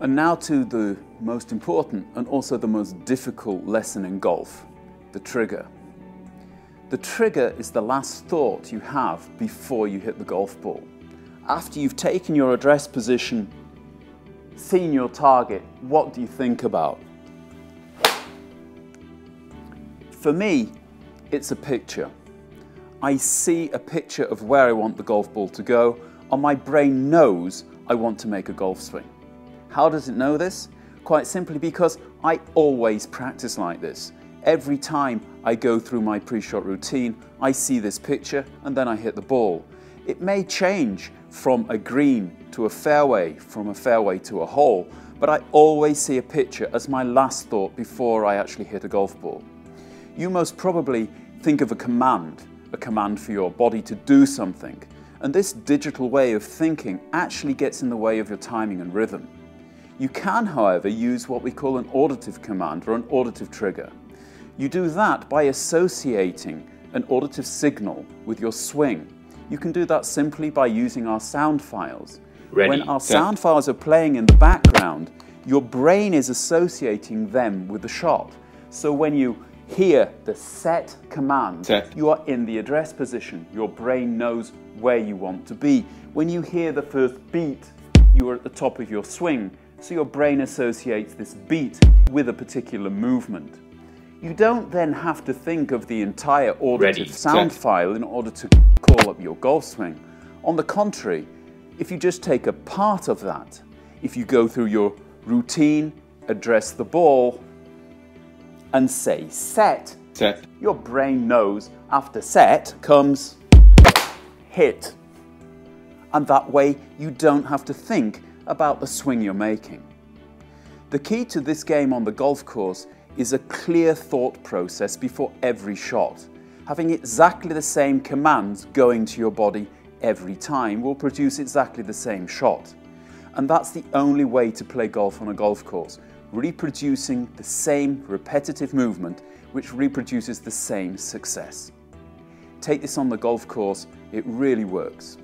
And now to the most important and also the most difficult lesson in golf, the trigger. The trigger is the last thought you have before you hit the golf ball. After you've taken your address position, seen your target, what do you think about? For me, it's a picture. I see a picture of where I want the golf ball to go, and my brain knows I want to make a golf swing. How does it know this? Quite simply because I always practice like this. Every time I go through my pre-shot routine, I see this picture and then I hit the ball. It may change from a green to a fairway, from a fairway to a hole, but I always see a picture as my last thought before I actually hit a golf ball. You most probably think of a command, a command for your body to do something, and this digital way of thinking actually gets in the way of your timing and rhythm. You can, however, use what we call an auditive command or an auditive trigger. You do that by associating an auditive signal with your swing. You can do that simply by using our sound files. Ready, when our set. sound files are playing in the background, your brain is associating them with the shot. So when you hear the set command, Set. you are in the address position. Your brain knows where you want to be. When you hear the first beat, you are at the top of your swing. So your brain associates this beat with a particular movement. You don't then have to think of the entire auditive Ready, sound set. file in order to call up your golf swing. On the contrary, if you just take a part of that, if you go through your routine, address the ball, and say set, set, your brain knows after set comes hit. And that way you don't have to think about the swing you're making. The key to this game on the golf course is a clear thought process before every shot. Having exactly the same commands going to your body every time will produce exactly the same shot. And that's the only way to play golf on a golf course, reproducing the same repetitive movement which reproduces the same success. Take this on the golf course, it really works.